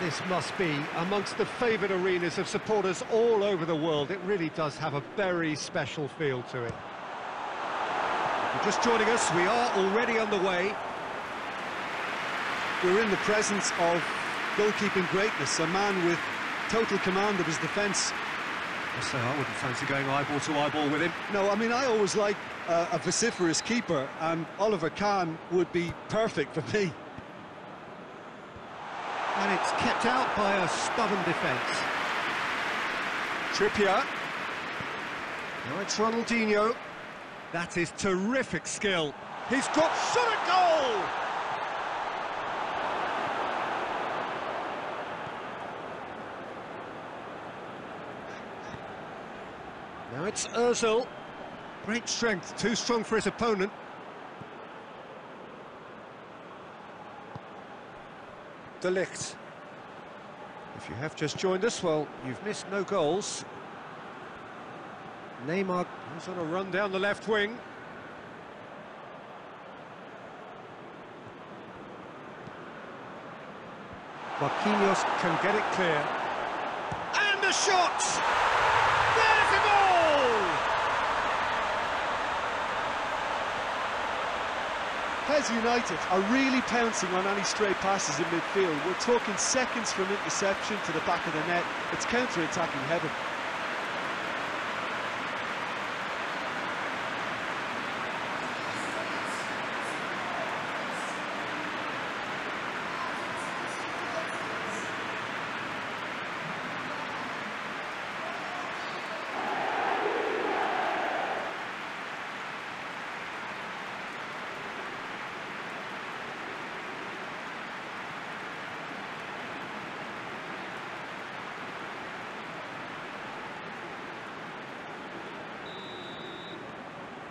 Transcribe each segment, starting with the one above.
This must be amongst the favoured arenas of supporters all over the world. It really does have a very special feel to it. If you're just joining us, we are already underway. We're in the presence of goalkeeping greatness, a man with total command of his defence. I say I wouldn't fancy going eyeball to eyeball with him. No, I mean, I always like uh, a vociferous keeper, and Oliver Kahn would be perfect for me. And it's kept out by a stubborn defence. Trippier. Now it's Ronaldinho. That is terrific skill. He's got shot at goal! Now it's Ozil. Great strength, too strong for his opponent. De Ligt. If you have just joined us, well, you've missed no goals. Neymar goes on a run down the left wing. Marquinhos can get it clear. And the shot! There's a goal! United are really pouncing on any stray passes in midfield. We're talking seconds from interception to the back of the net. It's counter-attacking heaven.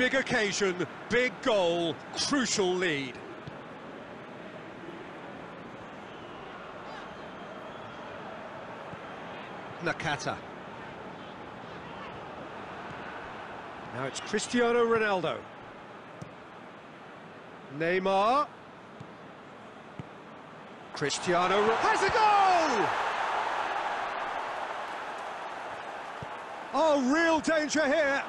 Big occasion, big goal, crucial lead. Nakata. Now it's Cristiano Ronaldo. Neymar. Cristiano Ro- has a goal! Oh, real danger here.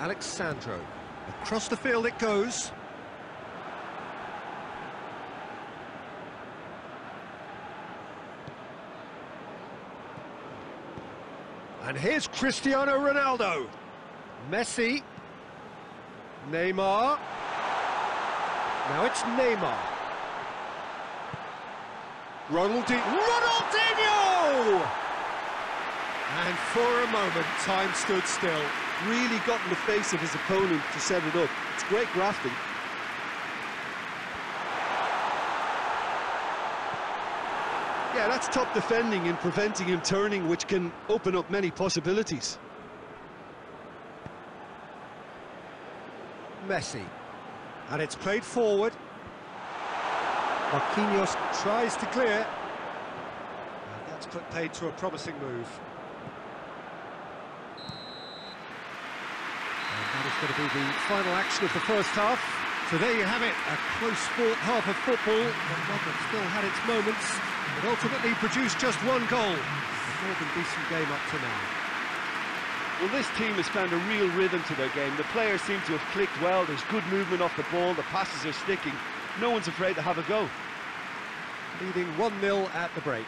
Alex Sandro. Across the field it goes. And here's Cristiano Ronaldo. Messi. Neymar. Now it's Neymar. Ronaldinho. Ronaldinho! And for a moment, time stood still. Really got in the face of his opponent to set it up. It's great grafting. Yeah, that's top defending and preventing him turning, which can open up many possibilities. Messi. And it's played forward. Marquinhos tries to clear. And that's put paid to a promising move. And that is going to be the final action of the first half. So there you have it, a close fought half of football, but one that still had its moments, but ultimately produced just one goal. A more than decent game up to now. Well, this team has found a real rhythm to their game. The players seem to have clicked well. There's good movement off the ball. The passes are sticking. No one's afraid to have a go. Leading 1-0 at the break.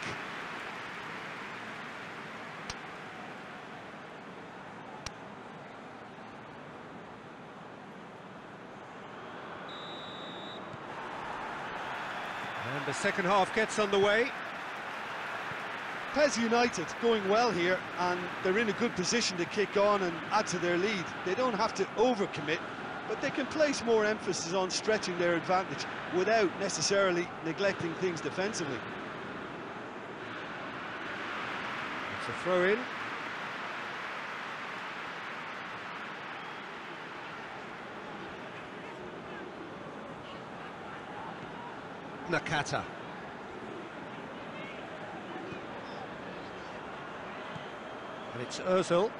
And the second half gets underway. PES United going well here and they're in a good position to kick on and add to their lead. They don't have to overcommit, but they can place more emphasis on stretching their advantage without necessarily neglecting things defensively. It's a throw in. Nakata. And it's Ozil.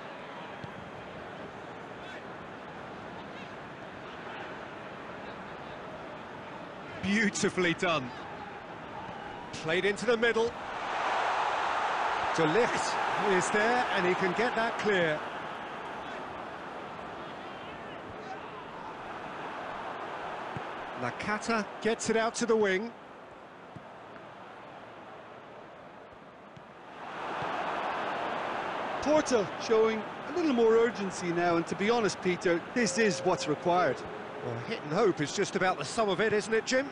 Beautifully done. Played into the middle. De Ligt is there and he can get that clear. Nakata gets it out to the wing. Porto showing a little more urgency now, and to be honest, Peter, this is what's required. Well, hit and hope is just about the sum of it, isn't it, Jim?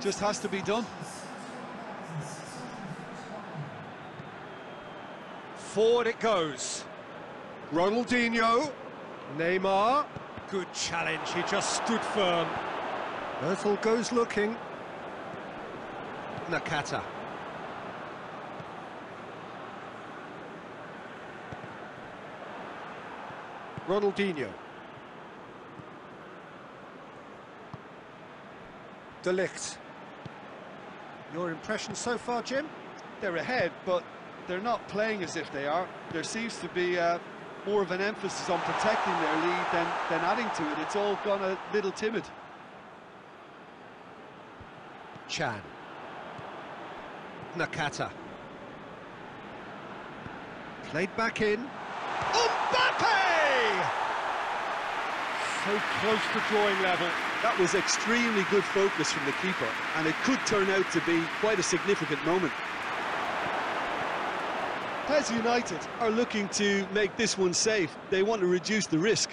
Just has to be done. Forward it goes. Ronaldinho. Neymar. Good challenge, he just stood firm. Ozil goes looking. Nakata. Ronaldinho. De Ligt. Your impression so far, Jim? They're ahead, but they're not playing as if they are. There seems to be uh, more of an emphasis on protecting their lead than, than adding to it. It's all gone a little timid. Chan. Nakata. Played back in. Mbappe! So close to drawing level. That was extremely good focus from the keeper, and it could turn out to be quite a significant moment. PES United are looking to make this one safe. They want to reduce the risk.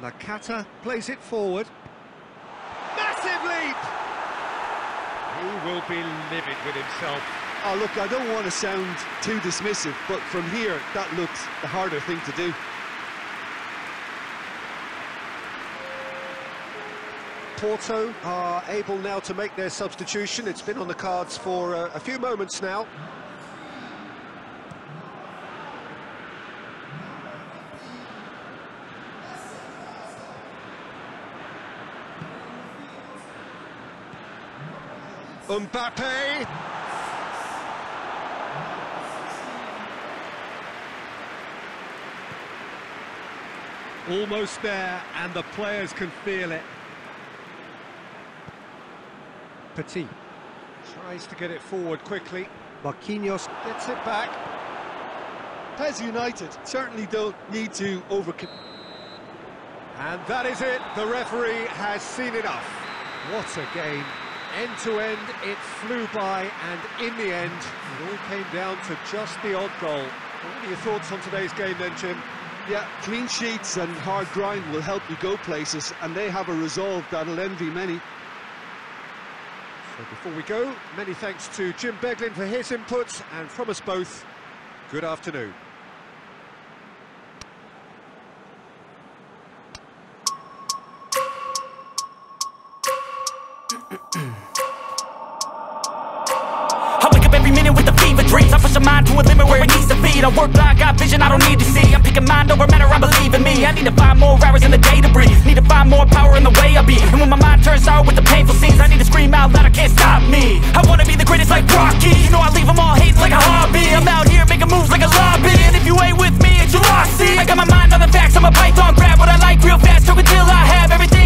Nakata plays it forward. Will be livid with himself. Oh, look, I don't want to sound too dismissive, but from here, that looks the harder thing to do. Porto are able now to make their substitution. It's been on the cards for uh, a few moments now. Mbappe! Almost there, and the players can feel it. Petit tries to get it forward quickly. Marquinhos gets it back. PES United certainly don't need to over... And that is it. The referee has seen enough. What a game. End to end, it flew by, and in the end, it all came down to just the odd goal. What are your thoughts on today's game then, Jim? Yeah, clean sheets and hard grind will help you go places, and they have a resolve that'll envy many. So before we go, many thanks to Jim Beglin for his input, and from us both, good afternoon. Feed I work blind, got vision I don't need to see. I'm picking mind over matter, I believe in me. I need to find more hours in the day to breathe. Need to find more power in the way I be. And when my mind turns sour with the painful scenes I need to scream out loud, I can't stop me. I wanna be the greatest like Rocky. You know I leave them all hating like a hobby. I'm out here making moves like a lobby. And if you ain't with me, it's your loss, see I got my mind on the facts, I'm a python. Grab what I like real fast, choke until I have Everything